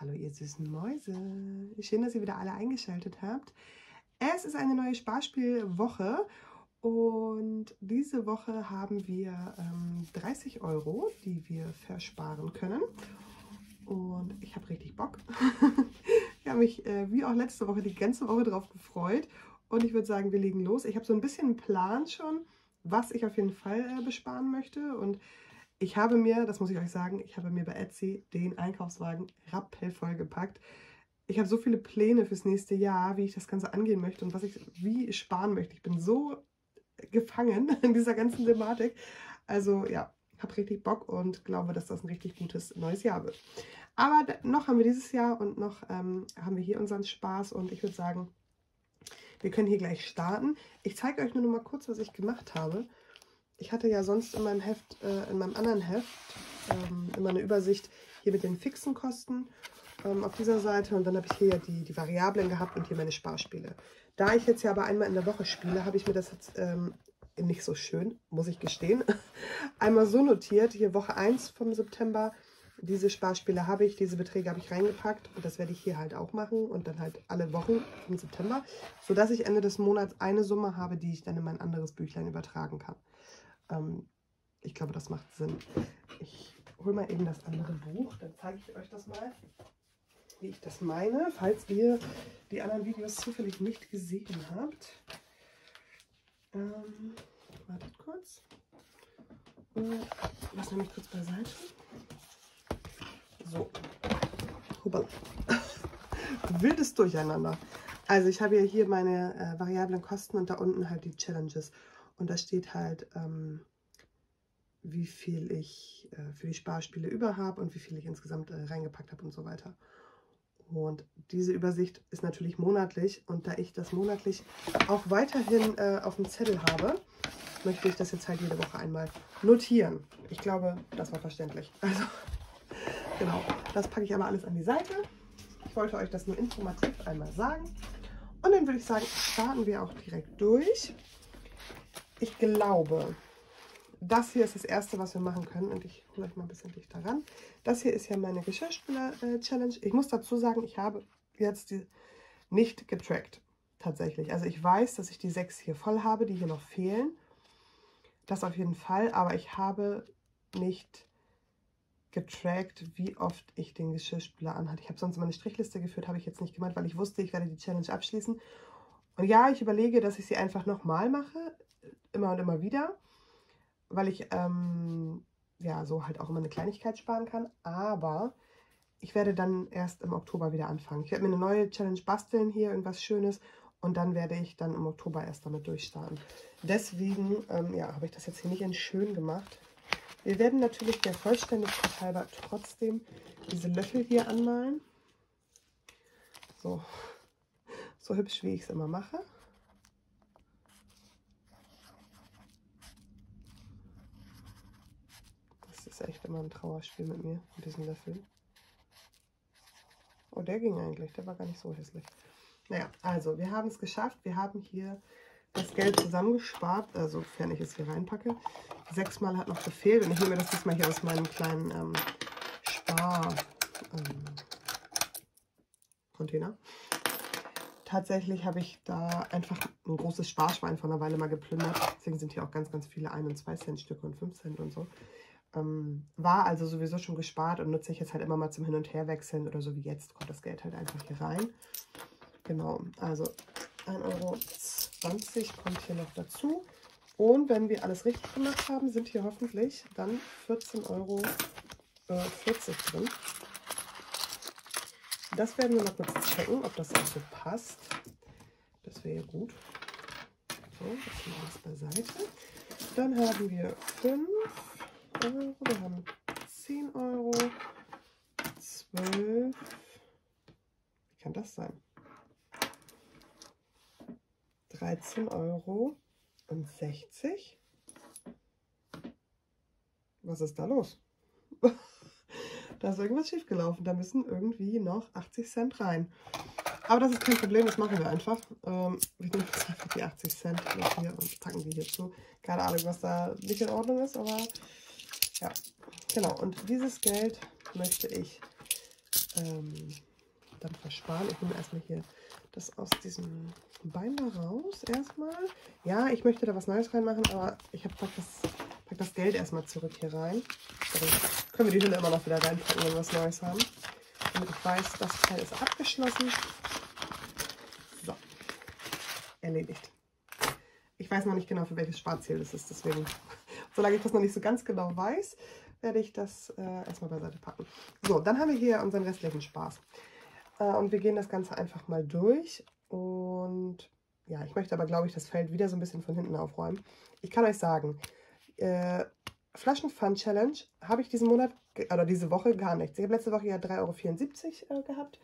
Hallo ihr süßen Mäuse. Schön, dass ihr wieder alle eingeschaltet habt. Es ist eine neue Sparspielwoche und diese Woche haben wir ähm, 30 Euro, die wir versparen können. Und ich habe richtig Bock. ich habe mich äh, wie auch letzte Woche die ganze Woche drauf gefreut. Und ich würde sagen, wir legen los. Ich habe so ein bisschen einen Plan schon, was ich auf jeden Fall äh, besparen möchte. Und ich habe mir, das muss ich euch sagen, ich habe mir bei Etsy den Einkaufswagen rappelvoll gepackt. Ich habe so viele Pläne fürs nächste Jahr, wie ich das Ganze angehen möchte und was ich wie ich sparen möchte. Ich bin so gefangen in dieser ganzen Thematik. Also ja, habe richtig Bock und glaube, dass das ein richtig gutes neues Jahr wird. Aber noch haben wir dieses Jahr und noch ähm, haben wir hier unseren Spaß und ich würde sagen, wir können hier gleich starten. Ich zeige euch nur noch mal kurz, was ich gemacht habe. Ich hatte ja sonst in meinem Heft, äh, in meinem anderen Heft, ähm, immer eine Übersicht hier mit den fixen Kosten ähm, auf dieser Seite und dann habe ich hier ja die, die Variablen gehabt und hier meine Sparspiele. Da ich jetzt ja aber einmal in der Woche spiele, habe ich mir das jetzt ähm, nicht so schön, muss ich gestehen, einmal so notiert. Hier Woche 1 vom September, diese Sparspiele habe ich, diese Beträge habe ich reingepackt und das werde ich hier halt auch machen und dann halt alle Wochen im September, sodass ich Ende des Monats eine Summe habe, die ich dann in mein anderes Büchlein übertragen kann. Ähm, ich glaube, das macht Sinn. Ich hole mal eben das andere Buch, dann zeige ich euch das mal, wie ich das meine, falls ihr die anderen Videos zufällig nicht gesehen habt. Ähm, wartet kurz. Was nehme ich kurz beiseite? So. Hubbel. Wildes Durcheinander. Also ich habe ja hier meine äh, variablen Kosten und da unten halt die Challenges. Und da steht halt, ähm, wie viel ich äh, für die Sparspiele über habe und wie viel ich insgesamt äh, reingepackt habe und so weiter. Und diese Übersicht ist natürlich monatlich und da ich das monatlich auch weiterhin äh, auf dem Zettel habe, möchte ich das jetzt halt jede Woche einmal notieren. Ich glaube, das war verständlich. Also, genau, das packe ich aber alles an die Seite. Ich wollte euch das nur informativ einmal sagen. Und dann würde ich sagen, starten wir auch direkt durch ich glaube, das hier ist das erste, was wir machen können. Und ich hole euch mal ein bisschen dichter ran. Das hier ist ja meine Geschirrspüler-Challenge. Ich muss dazu sagen, ich habe jetzt die nicht getrackt. Tatsächlich. Also ich weiß, dass ich die sechs hier voll habe, die hier noch fehlen. Das auf jeden Fall. Aber ich habe nicht getrackt, wie oft ich den Geschirrspüler anhatte. Ich habe sonst immer eine Strichliste geführt, habe ich jetzt nicht gemacht, weil ich wusste, ich werde die Challenge abschließen. Und ja, ich überlege, dass ich sie einfach nochmal mache immer und immer wieder, weil ich ähm, ja so halt auch immer eine Kleinigkeit sparen kann. Aber ich werde dann erst im Oktober wieder anfangen. Ich werde mir eine neue Challenge basteln hier, irgendwas Schönes. Und dann werde ich dann im Oktober erst damit durchstarten. Deswegen ähm, ja, habe ich das jetzt hier nicht in schön gemacht. Wir werden natürlich der Vollständigkeit halber trotzdem diese Löffel hier anmalen. So, so hübsch, wie ich es immer mache. Ist echt immer ein Trauerspiel mit mir, mit diesem Löffel. Oh, der ging eigentlich, der war gar nicht so hässlich. Naja, also wir haben es geschafft. Wir haben hier das Geld zusammengespart, also sofern ich es hier reinpacke. Sechsmal hat noch gefehlt und ich nehme das diesmal hier aus meinem kleinen ähm, Spar-Container. Ähm, Tatsächlich habe ich da einfach ein großes Sparschwein von einer Weile mal geplündert. Deswegen sind hier auch ganz, ganz viele 1 und 2 Cent Stücke und 5 Cent und so. Ähm, war also sowieso schon gespart und nutze ich jetzt halt immer mal zum Hin- und Herwechseln oder so wie jetzt, kommt das Geld halt einfach hier rein. Genau, also 1,20 Euro kommt hier noch dazu. Und wenn wir alles richtig gemacht haben, sind hier hoffentlich dann 14,40 Euro äh, drin. Das werden wir noch kurz checken, ob das auch so passt. Das wäre ja gut. So, das alles beiseite. Dann haben wir 5, Euro, wir haben 10 Euro, 12, wie kann das sein? 13 Euro und 60. Was ist da los? da ist irgendwas schief gelaufen. Da müssen irgendwie noch 80 Cent rein. Aber das ist kein Problem, das machen wir einfach. Ähm, wir nehmen jetzt einfach die 80 Cent hier und packen die hier zu. Keine Ahnung, was da nicht in Ordnung ist, aber ja, genau. Und dieses Geld möchte ich ähm, dann versparen. Ich nehme erstmal hier das aus diesem Binder raus erstmal. Ja, ich möchte da was Neues reinmachen, aber ich habe das, pack das Geld erstmal zurück hier rein. Dann können wir die Hülle immer noch wieder reinpacken, wenn wir was Neues haben. Damit ich weiß, das Teil ist abgeschlossen. So, erledigt. Ich weiß noch nicht genau, für welches Sparziel das ist, deswegen, solange ich das noch nicht so ganz genau weiß, werde ich das äh, erstmal beiseite packen. So, dann haben wir hier unseren restlichen Spaß. Äh, und wir gehen das Ganze einfach mal durch. Und ja, ich möchte aber, glaube ich, das Feld wieder so ein bisschen von hinten aufräumen. Ich kann euch sagen, äh, Flaschen-Fun-Challenge habe ich diesen Monat, oder diese Woche gar nichts. Ich habe letzte Woche ja 3,74 Euro äh, gehabt.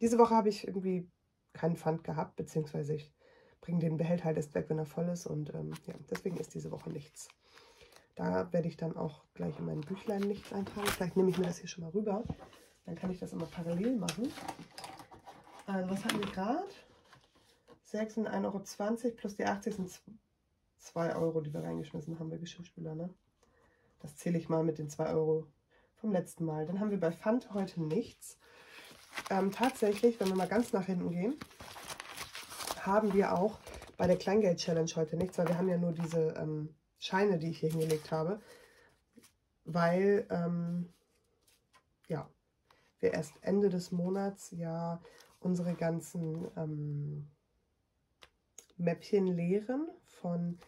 Diese Woche habe ich irgendwie keinen Pfand gehabt, beziehungsweise ich bringe den Behälter halt erst weg, wenn er voll ist. Und ähm, ja, deswegen ist diese Woche nichts. Da werde ich dann auch gleich in mein Büchlein nichts eintragen. Vielleicht nehme ich mir das hier schon mal rüber. Dann kann ich das immer parallel machen. Also was hatten wir gerade? 6 sind 1,20 Euro plus die 80 sind 2 Euro, die wir reingeschmissen haben bei Geschirrspüler. Ne? Das zähle ich mal mit den 2 Euro vom letzten Mal. Dann haben wir bei Pfand heute nichts. Ähm, tatsächlich, wenn wir mal ganz nach hinten gehen, haben wir auch bei der Kleingeld-Challenge heute nichts, weil wir haben ja nur diese ähm, Scheine, die ich hier hingelegt habe, weil, ähm, ja, wir erst Ende des Monats ja unsere ganzen ähm, Mäppchen leeren von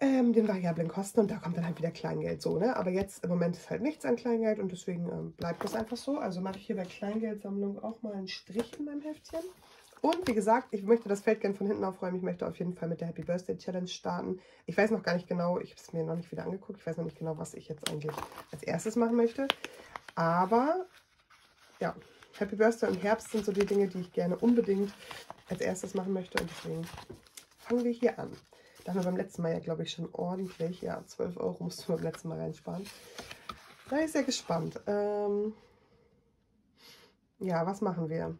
ähm, den variablen Kosten und da kommt dann halt wieder Kleingeld so, ne? Aber jetzt im Moment ist halt nichts an Kleingeld und deswegen ähm, bleibt das einfach so. Also mache ich hier bei Kleingeldsammlung auch mal einen Strich in meinem Heftchen. Und wie gesagt, ich möchte das Feld gerne von hinten aufräumen. Ich möchte auf jeden Fall mit der Happy Birthday Challenge starten. Ich weiß noch gar nicht genau, ich habe es mir noch nicht wieder angeguckt. Ich weiß noch nicht genau, was ich jetzt eigentlich als erstes machen möchte. Aber ja, Happy Birthday und Herbst sind so die Dinge, die ich gerne unbedingt als erstes machen möchte. Und deswegen fangen wir hier an. Da haben wir beim letzten Mal ja, glaube ich, schon ordentlich. Ja, 12 Euro mussten wir beim letzten Mal reinsparen. Da bin ich sehr gespannt. Ähm, ja, was machen wir?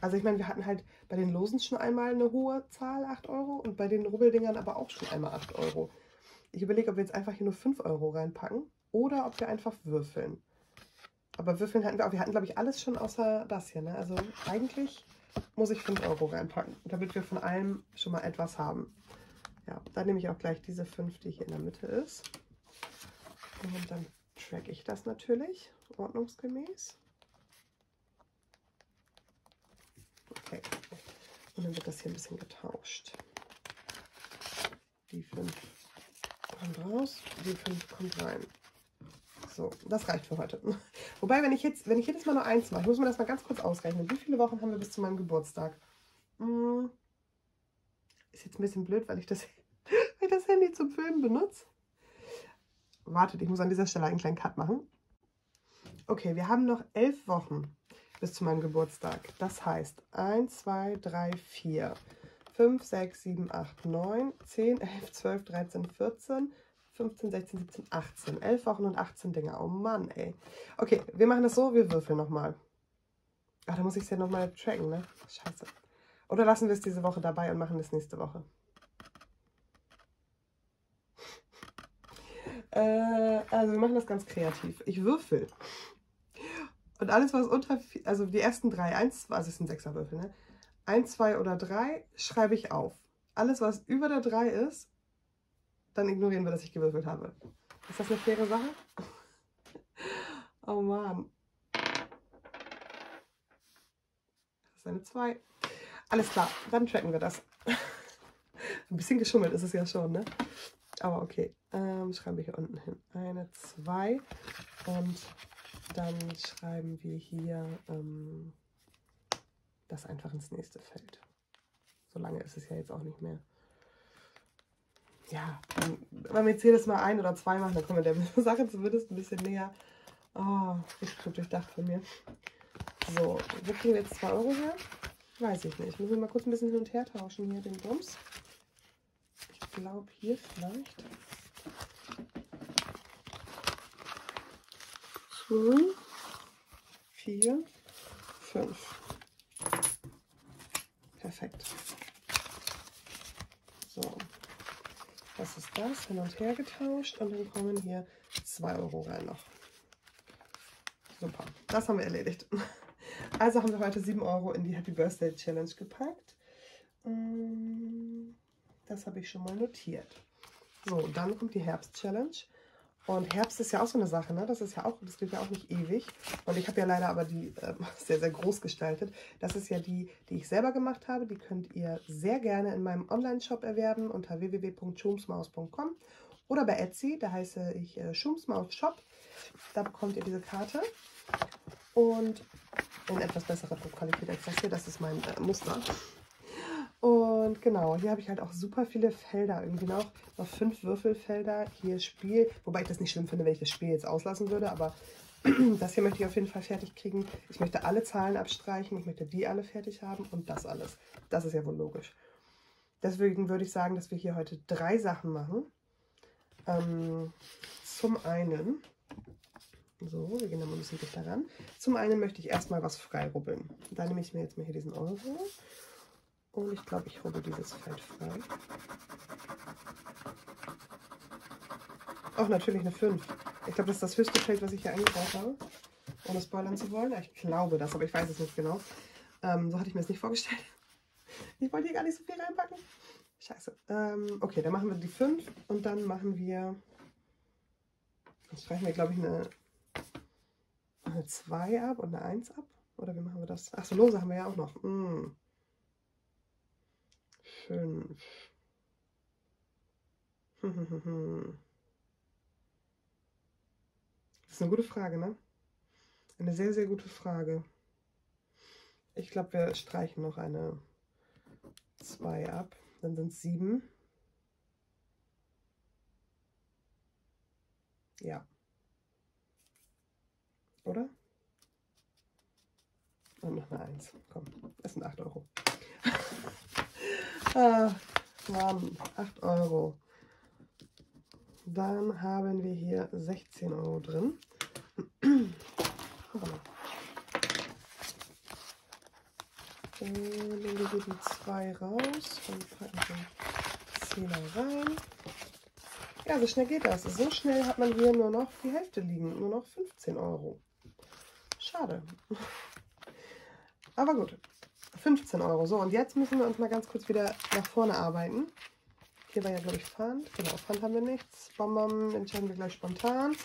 Also ich meine, wir hatten halt bei den Losen schon einmal eine hohe Zahl, 8 Euro. Und bei den Rubbeldingern aber auch schon einmal 8 Euro. Ich überlege, ob wir jetzt einfach hier nur 5 Euro reinpacken oder ob wir einfach würfeln. Aber Würfeln hatten wir auch. Wir hatten, glaube ich, alles schon außer das hier. Ne? Also eigentlich muss ich 5 Euro reinpacken, damit wir von allem schon mal etwas haben. Ja, dann nehme ich auch gleich diese 5, die hier in der Mitte ist. Und dann track ich das natürlich ordnungsgemäß. Okay. Und dann wird das hier ein bisschen getauscht. Die 5 kommt raus, die 5 kommt rein. So, das reicht für heute. Wobei, wenn ich jetzt, wenn ich jedes Mal nur eins mache, ich muss mir das mal ganz kurz ausrechnen. Wie viele Wochen haben wir bis zu meinem Geburtstag? Hm, ist jetzt ein bisschen blöd, weil ich das, weil ich das Handy zum Filmen benutze. Wartet, ich muss an dieser Stelle einen kleinen Cut machen. Okay, wir haben noch elf Wochen bis zu meinem Geburtstag. Das heißt 1, 2, 3, 4, 5, 6, 7, 8, 9, 10, 11, 12, 13, 14, 15, 16, 17, 18. 11 Wochen und 18 Dinge. Oh Mann, ey. Okay, wir machen das so, wir würfeln nochmal. Ach, da muss ich es ja nochmal tracken, ne? Scheiße. Oder lassen wir es diese Woche dabei und machen es nächste Woche. äh, also wir machen das ganz kreativ. Ich würfel. Und alles, was unter, also die ersten drei, eins, also es sind Sechserwürfel, ne? Eins, zwei oder drei schreibe ich auf. Alles, was über der drei ist, dann ignorieren wir, dass ich gewürfelt habe. Ist das eine faire Sache? oh Mann. Das ist eine 2. Alles klar, dann tracken wir das. Ein bisschen geschummelt ist es ja schon, ne? Aber okay, ähm, schreiben wir hier unten hin. Eine 2 und dann schreiben wir hier ähm, das einfach ins nächste Feld. So lange ist es ja jetzt auch nicht mehr ja, wenn wir jetzt jedes Mal ein oder zwei machen, dann kommen wir der Sache zumindest ein bisschen näher. Oh, richtig gut durchdacht von mir. So, wo kriegen wir jetzt 2 Euro her? Weiß ich nicht. Müssen wir mal kurz ein bisschen hin und her tauschen hier den Bums. Ich glaube hier vielleicht. Zwei, vier, fünf. Perfekt. So, das ist das, hin und her getauscht und dann kommen hier 2 Euro rein noch. Super. das haben wir erledigt. Also haben wir heute 7 Euro in die Happy Birthday Challenge gepackt. Mm, das habe ich schon mal notiert. So, dann kommt die Herbst Challenge. Und Herbst ist ja auch so eine Sache, ne? Das ist ja auch, das geht ja auch nicht ewig. Und ich habe ja leider aber die äh, sehr, sehr groß gestaltet. Das ist ja die, die ich selber gemacht habe. Die könnt ihr sehr gerne in meinem Online-Shop erwerben unter www.schumsmaus.com oder bei Etsy, da heiße ich äh, Schumsmaus Shop. Da bekommt ihr diese Karte. Und in etwas besserer Druckqualität als das hier. Das ist mein äh, Muster. Und genau, hier habe ich halt auch super viele Felder. Irgendwie noch, noch fünf Würfelfelder. Hier Spiel, wobei ich das nicht schlimm finde, wenn ich das Spiel jetzt auslassen würde, aber das hier möchte ich auf jeden Fall fertig kriegen. Ich möchte alle Zahlen abstreichen, ich möchte die alle fertig haben und das alles. Das ist ja wohl logisch. Deswegen würde ich sagen, dass wir hier heute drei Sachen machen. Ähm, zum einen, so, wir gehen da mal ein bisschen dichter ran. Zum einen möchte ich erstmal was frei rubbeln. Da nehme ich mir jetzt mal hier diesen Euro und ich glaube, ich hole dieses Feld frei. Auch natürlich eine 5. Ich glaube, das ist das höchste Feld, was ich hier eingebaut habe. Ohne spoilern zu wollen. Ich glaube das, aber ich weiß es nicht genau. Ähm, so hatte ich mir das nicht vorgestellt. Ich wollte hier gar nicht so viel reinpacken. Scheiße. Ähm, okay, dann machen wir die 5 und dann machen wir. Jetzt streichen wir, glaube ich, eine, eine 2 ab und eine 1 ab. Oder wie machen wir das? Achso, Lose haben wir ja auch noch. Mm fünf. Das ist eine gute Frage, ne? Eine sehr, sehr gute Frage. Ich glaube, wir streichen noch eine 2 ab. Dann sind es 7. Ja. Oder? Und noch eine 1. Komm, das sind 8 Euro. Ah, Mann, 8 Euro. Dann haben wir hier 16 Euro drin. Dann legen wir die 2 raus und packen den 10er rein. Ja, so schnell geht das. So schnell hat man hier nur noch die Hälfte liegen. Nur noch 15 Euro. Schade. Aber gut. 15 Euro. So, und jetzt müssen wir uns mal ganz kurz wieder nach vorne arbeiten. Hier war ja, glaube ich, Pfand. Genau, Pfand haben wir nichts. Bonbon entscheiden wir gleich spontan.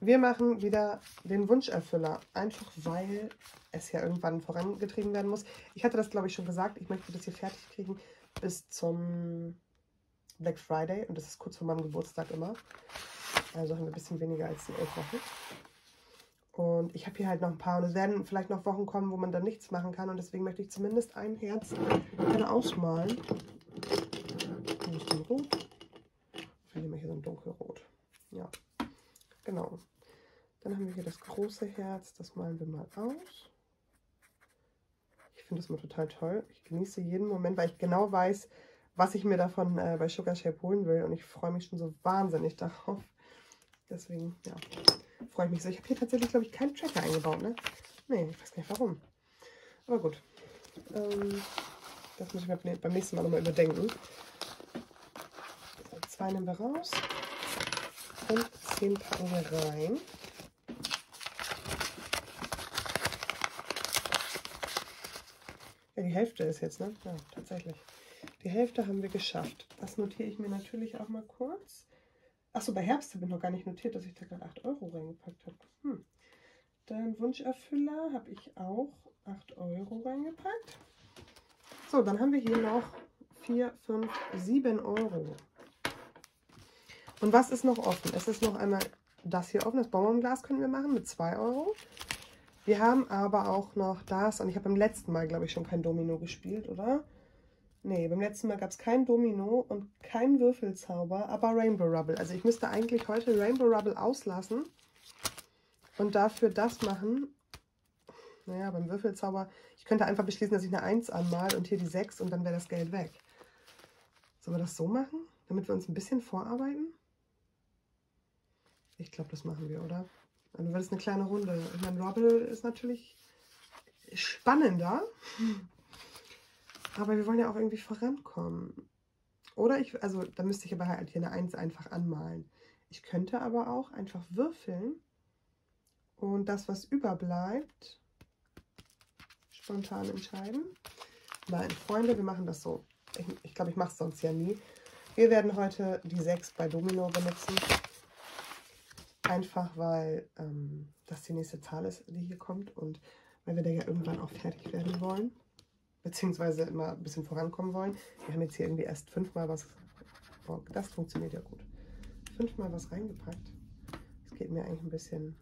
Wir machen wieder den Wunscherfüller. Einfach, weil es ja irgendwann vorangetrieben werden muss. Ich hatte das, glaube ich, schon gesagt. Ich möchte das hier fertig kriegen bis zum Black Friday. Und das ist kurz vor meinem Geburtstag immer. Also haben wir ein bisschen weniger als die elf Wochen. Und ich habe hier halt noch ein paar und es werden vielleicht noch Wochen kommen, wo man dann nichts machen kann. Und deswegen möchte ich zumindest ein Herz gerne ausmalen. Ein rot. Wir nehmen hier so ein dunkelrot. Ja, genau. Dann haben wir hier das große Herz. Das malen wir mal aus. Ich finde das mal total toll. Ich genieße jeden Moment, weil ich genau weiß, was ich mir davon äh, bei Sugar Shape holen will. Und ich freue mich schon so wahnsinnig darauf. Deswegen, ja freue ich mich so. Ich habe hier tatsächlich, glaube ich, keinen Tracker eingebaut, ne? Nee, ich weiß gar nicht warum. Aber gut. Ähm, das muss ich beim nächsten Mal nochmal überdenken. So, zwei nehmen wir raus. Und zehn packen wir rein. Ja, die Hälfte ist jetzt, ne? Ja, tatsächlich. Die Hälfte haben wir geschafft. Das notiere ich mir natürlich auch mal kurz. Achso, bei Herbst habe ich noch gar nicht notiert, dass ich da gerade 8 Euro reingepackt habe. Hm. Dann Wunscherfüller habe ich auch 8 Euro reingepackt. So, dann haben wir hier noch 4, 5, 7 Euro. Und was ist noch offen? Es ist noch einmal das hier offen. Das Bonbonglas können wir machen mit 2 Euro. Wir haben aber auch noch das, und ich habe beim letzten Mal, glaube ich, schon kein Domino gespielt, oder? Nee, beim letzten Mal gab es kein Domino und kein Würfelzauber, aber Rainbow Rubble. Also ich müsste eigentlich heute Rainbow Rubble auslassen und dafür das machen. Naja, beim Würfelzauber, ich könnte einfach beschließen, dass ich eine 1 anmal und hier die 6 und dann wäre das Geld weg. Sollen wir das so machen, damit wir uns ein bisschen vorarbeiten? Ich glaube, das machen wir, oder? Dann wird es eine kleine Runde. Ich meine, Rubble ist natürlich spannender. Aber wir wollen ja auch irgendwie vorankommen. Oder ich, also da müsste ich aber halt hier eine 1 einfach anmalen. Ich könnte aber auch einfach würfeln Und das, was überbleibt, spontan entscheiden. Nein, Freunde, wir machen das so. Ich glaube, ich, glaub, ich mache es sonst ja nie. Wir werden heute die 6 bei Domino benutzen. Einfach, weil ähm, das die nächste Zahl ist, die hier kommt. Und weil wir da ja irgendwann auch fertig werden wollen. Beziehungsweise immer ein bisschen vorankommen wollen. Wir haben jetzt hier irgendwie erst fünfmal was... Oh, das funktioniert ja gut. Fünfmal was reingepackt. Das geht mir eigentlich ein bisschen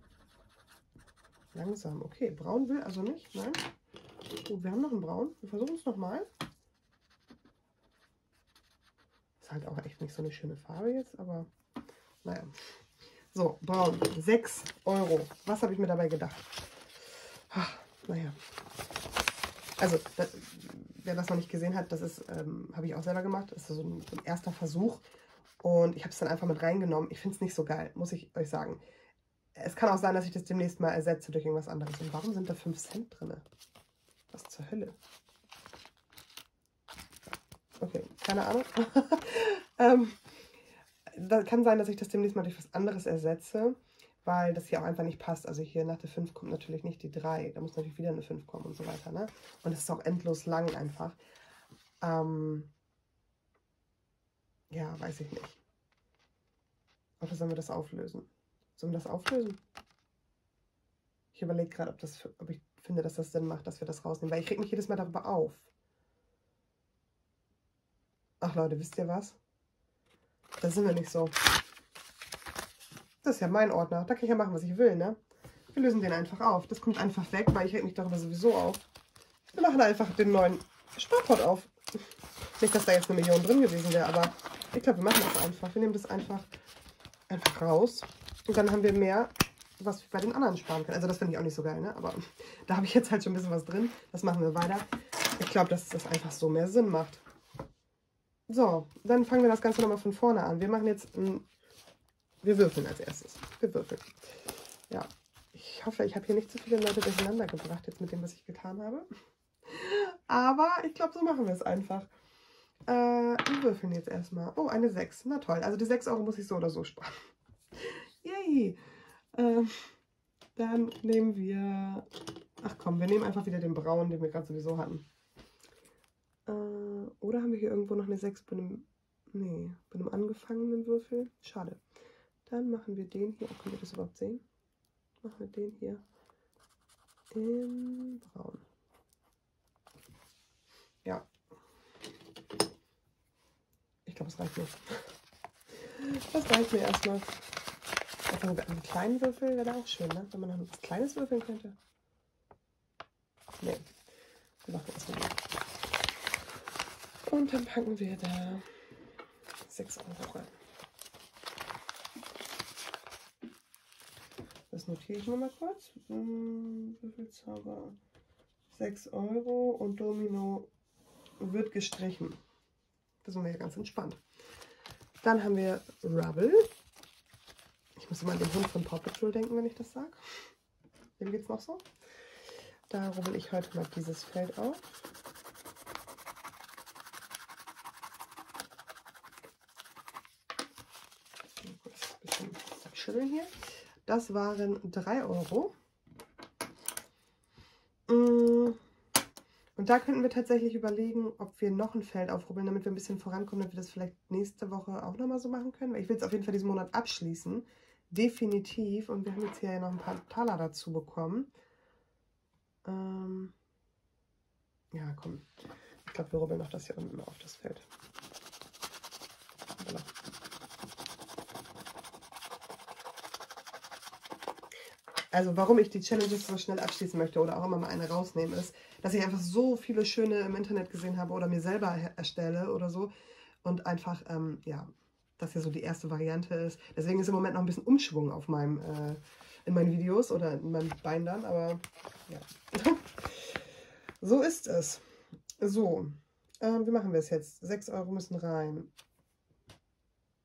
langsam. Okay, braun will also nicht. Nein. Oh, wir haben noch einen braun. Wir versuchen es nochmal. Ist halt auch echt nicht so eine schöne Farbe jetzt, aber naja. So, braun. 6 Euro. Was habe ich mir dabei gedacht? Ach, naja. Also, das, wer das noch nicht gesehen hat, das ist, ähm, habe ich auch selber gemacht. Das ist so ein, so ein erster Versuch. Und ich habe es dann einfach mit reingenommen. Ich finde es nicht so geil, muss ich euch sagen. Es kann auch sein, dass ich das demnächst mal ersetze durch irgendwas anderes. Und warum sind da 5 Cent drin? Was zur Hölle? Okay, keine Ahnung. ähm, da kann sein, dass ich das demnächst mal durch was anderes ersetze, weil das hier auch einfach nicht passt. Also hier nach der 5 kommt natürlich nicht die 3. Da muss natürlich wieder eine 5 kommen und so weiter. Ne? Und es ist auch endlos lang einfach. Ähm, ja, weiß ich nicht. Oder sollen wir das auflösen? Sollen wir das auflösen? Ich überlege gerade, ob, ob ich finde, dass das Sinn macht, dass wir das rausnehmen. Weil ich reg mich jedes Mal darüber auf. Ach Leute, wisst ihr was? Da sind wir nicht so. Das ist ja mein Ordner. Da kann ich ja machen, was ich will, ne? Wir lösen den einfach auf. Das kommt einfach weg, weil ich mich darüber sowieso auf. Wir machen einfach den neuen Sparpot auf. Nicht, dass da jetzt eine Million drin gewesen wäre, aber ich glaube, wir machen das einfach. Wir nehmen das einfach, einfach raus. Und dann haben wir mehr, was wir bei den anderen sparen können. Also das finde ich auch nicht so geil, ne? Aber da habe ich jetzt halt schon ein bisschen was drin. Das machen wir weiter. Ich glaube, dass das einfach so mehr Sinn macht. So, dann fangen wir das Ganze nochmal von vorne an. Wir machen jetzt ein... Wir würfeln als erstes. Wir würfeln. Ja, ich hoffe, ich habe hier nicht zu viele Leute durcheinander gebracht jetzt mit dem, was ich getan habe. Aber ich glaube, so machen wir es einfach. Äh, wir würfeln jetzt erstmal. Oh, eine 6. Na toll. Also die 6 Euro muss ich so oder so sparen. Yay. Äh, dann nehmen wir... Ach komm, wir nehmen einfach wieder den braunen, den wir gerade sowieso hatten. Äh, oder haben wir hier irgendwo noch eine 6 bei einem, nee, bei einem angefangenen Würfel? Schade. Dann machen wir den hier, oh, könnt ihr das überhaupt sehen? Machen wir den hier in braun. Ja. Ich glaube, es reicht mir. Das reicht mir erstmal. Also einen kleinen Würfel wäre auch schön, ne? wenn man noch was Kleines würfeln könnte. Nee. Wir machen erstmal und dann packen wir da 6 Euro rein. Das notiere ich nur mal kurz. Hm, Würfelzauber 6 Euro und Domino wird gestrichen. Das sind wir ja ganz entspannt. Dann haben wir Rubble. Ich muss immer an den Hund von Paw Patrol denken, wenn ich das sage. Wem geht's noch so? Da rubbel ich heute mal dieses Feld auf. schütteln hier. Das waren 3 Euro. Mm. Und da könnten wir tatsächlich überlegen, ob wir noch ein Feld aufrubbeln, damit wir ein bisschen vorankommen, damit wir das vielleicht nächste Woche auch nochmal so machen können. Weil ich will es auf jeden Fall diesen Monat abschließen. Definitiv. Und wir haben jetzt hier ja noch ein paar Taler dazu bekommen. Ähm ja, komm. Ich glaube, wir rubbeln noch das hier unten auf das Feld. Voilà. Also warum ich die Challenges so schnell abschließen möchte oder auch immer mal eine rausnehmen, ist, dass ich einfach so viele schöne im Internet gesehen habe oder mir selber erstelle oder so. Und einfach, ähm, ja, das hier so die erste Variante ist. Deswegen ist im Moment noch ein bisschen Umschwung auf meinem, äh, in meinen Videos oder in meinem Bein dann, aber ja. so ist es. So, ähm, wie machen wir es jetzt? 6 Euro müssen rein.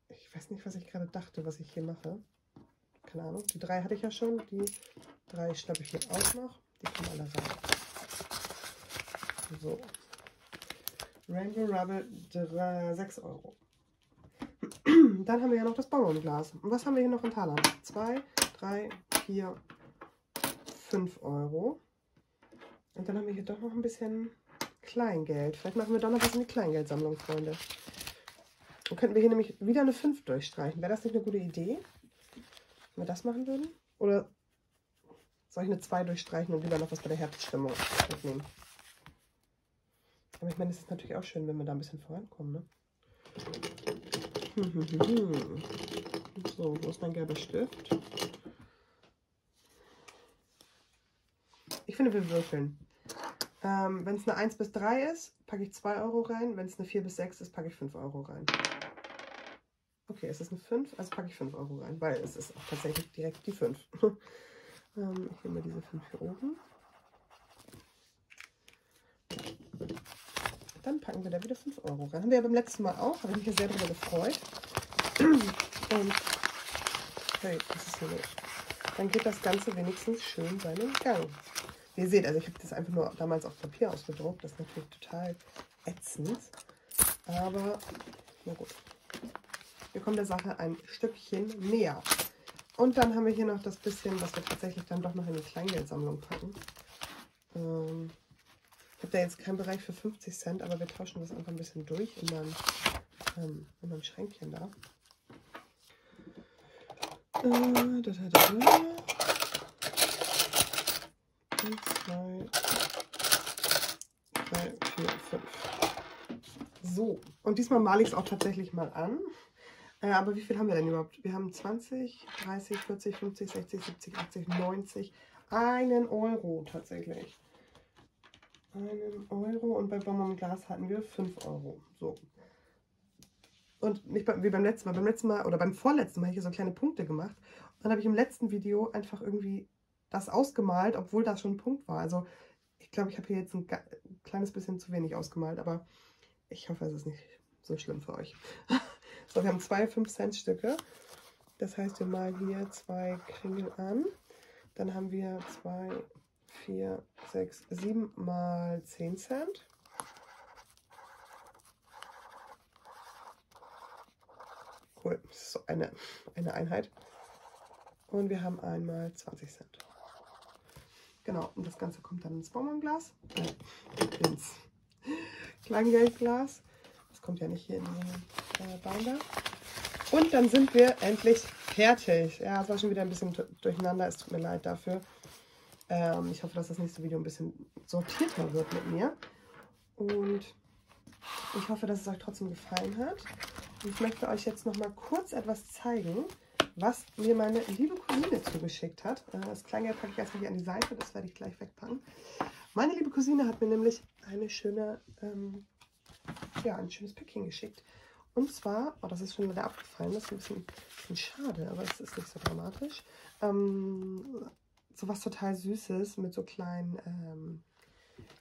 Ich weiß nicht, was ich gerade dachte, was ich hier mache keine Ahnung. Die drei hatte ich ja schon. Die drei schnappe ich hier auch noch. Die kommen alle rein. So. Rainbow Rubble 6 Euro. Dann haben wir ja noch das Bonbonglas. Und was haben wir hier noch in Talern? 2, 3, 4, 5 Euro. Und dann haben wir hier doch noch ein bisschen Kleingeld. Vielleicht machen wir doch noch was in die Kleingeldsammlung, Freunde. Dann könnten wir hier nämlich wieder eine 5 durchstreichen. Wäre das nicht eine gute Idee? Wir das machen würden? Oder soll ich eine 2 durchstreichen und lieber noch was bei der Herzstimmung mitnehmen? Aber ich meine, es ist natürlich auch schön, wenn wir da ein bisschen vorankommen, ne? So, wo ist mein gelber Stift? Ich finde, wir würfeln. Ähm, Wenn es eine 1 bis 3 ist, packe ich 2 Euro rein. Wenn es eine 4 bis 6 ist, packe ich 5 Euro rein. Okay, es ist eine 5, also packe ich 5 Euro rein, weil es ist auch tatsächlich direkt die 5. ähm, ich nehme diese 5 hier oben. Dann packen wir da wieder 5 Euro rein. Haben wir ja beim letzten Mal auch, habe ich mich sehr darüber gefreut. Und hey, was ist hier los? Dann geht das Ganze wenigstens schön seinen Gang. Wie ihr seht, also ich habe das einfach nur damals auf Papier ausgedruckt. Das ist natürlich total ätzend. Aber, na gut. Wir kommen der Sache ein Stückchen näher. Und dann haben wir hier noch das bisschen, was wir tatsächlich dann doch noch in die Kleingeldsammlung packen. Ähm, ich habe da jetzt keinen Bereich für 50 Cent, aber wir tauschen das einfach ein bisschen durch in meinem, ähm, in meinem Schränkchen da. Äh, da, da, da, da. 1, 2, 3, 4, 5. So, und diesmal male ich es auch tatsächlich mal an. Äh, aber wie viel haben wir denn überhaupt? Wir haben 20, 30, 40, 50, 60, 70, 80, 90. Einen Euro tatsächlich. Einen Euro und bei Bonbon Glas hatten wir 5 Euro. So. Und nicht wie beim letzten Mal. Beim letzten Mal oder beim vorletzten Mal habe ich hier so kleine Punkte gemacht. Und dann habe ich im letzten Video einfach irgendwie das ausgemalt, obwohl das schon ein Punkt war. Also ich glaube, ich habe hier jetzt ein kleines bisschen zu wenig ausgemalt, aber ich hoffe, es ist nicht so schlimm für euch. so, wir haben zwei 5-Cent-Stücke. Das heißt, wir malen hier zwei Kringel an. Dann haben wir zwei, vier, sechs, sieben mal 10 Cent. Cool, das ist so eine, eine Einheit. Und wir haben einmal 20 Cent. Genau, und das Ganze kommt dann ins Bonbonglas, äh, ins Kleingeldglas. Das kommt ja nicht hier in äh, Binder. Und dann sind wir endlich fertig. Ja, es war schon wieder ein bisschen durcheinander. Es tut mir leid dafür. Ähm, ich hoffe, dass das nächste Video ein bisschen sortierter wird mit mir. Und ich hoffe, dass es euch trotzdem gefallen hat. Und ich möchte euch jetzt noch mal kurz etwas zeigen, was mir meine liebe Cousine zugeschickt hat. Äh, das Kleingeld packe ich erstmal hier an die Seite, das werde ich gleich wegpacken. Meine liebe Cousine hat mir nämlich eine schöne, ähm, ja, ein schönes Päckchen geschickt. Und zwar, oh, das ist schon wieder abgefallen, das ist ein bisschen, bisschen schade, aber es ist nicht so dramatisch. Ähm, so was total Süßes mit so kleinen ähm,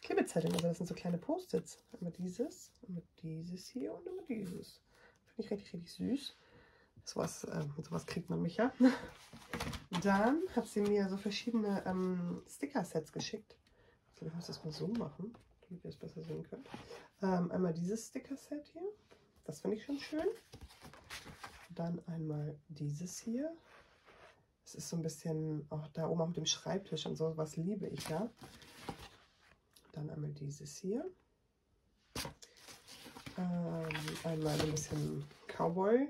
Klebezetteln. Also das sind so kleine Post-its. Immer dieses, immer dieses hier und immer dieses. Finde ich richtig, richtig süß. Sowas, äh, mit sowas kriegt man mich ja. Dann hat sie mir so verschiedene ähm, Sticker-Sets geschickt. Also ich muss das mal so machen, damit ihr es besser sehen könnt. Ähm, einmal dieses Sticker-Set hier. Das finde ich schon schön. Dann einmal dieses hier. Es ist so ein bisschen, auch da oben auf dem Schreibtisch und so, was liebe ich ja. Dann einmal dieses hier. Ähm, einmal ein bisschen Cowboy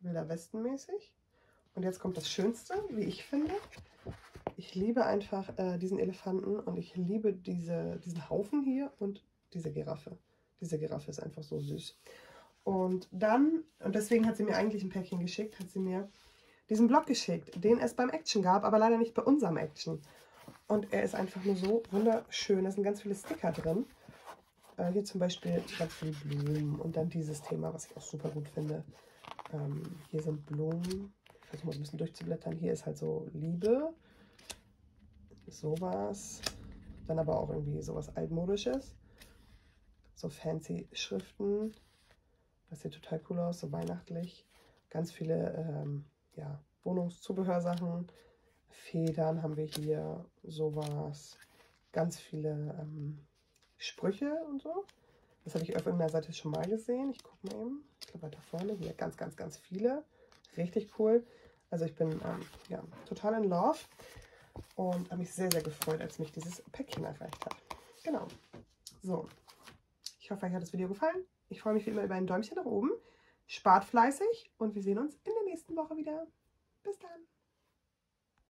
Wilder Westen mäßig. Und jetzt kommt das Schönste, wie ich finde. Ich liebe einfach äh, diesen Elefanten und ich liebe diese, diesen Haufen hier und diese Giraffe. Diese Giraffe ist einfach so süß. Und dann, und deswegen hat sie mir eigentlich ein Päckchen geschickt, hat sie mir diesen Block geschickt, den es beim Action gab, aber leider nicht bei unserem Action. Und er ist einfach nur so wunderschön. Da sind ganz viele Sticker drin. Äh, hier zum Beispiel ganz viele Blumen und dann dieses Thema, was ich auch super gut finde. Ähm, hier sind Blumen. Ich versuche mal ein bisschen durchzublättern. Hier ist halt so Liebe. Sowas. Dann aber auch irgendwie sowas altmodisches. So fancy Schriften. Das sieht total cool aus, so weihnachtlich. Ganz viele ähm, ja, Wohnungszubehörsachen. Federn haben wir hier, sowas. Ganz viele ähm, Sprüche und so. Das habe ich auf irgendeiner Seite schon mal gesehen. Ich gucke mal eben. Ich glaube weiter vorne. Hier ganz, ganz, ganz viele. Richtig cool. Also ich bin ähm, ja, total in Love. Und habe mich sehr, sehr gefreut, als mich dieses Päckchen erreicht hat. Genau. So. Ich hoffe, euch hat das Video gefallen. Ich freue mich wie immer über ein Däumchen nach oben. Spart fleißig und wir sehen uns in der nächsten Woche wieder. Bis dann.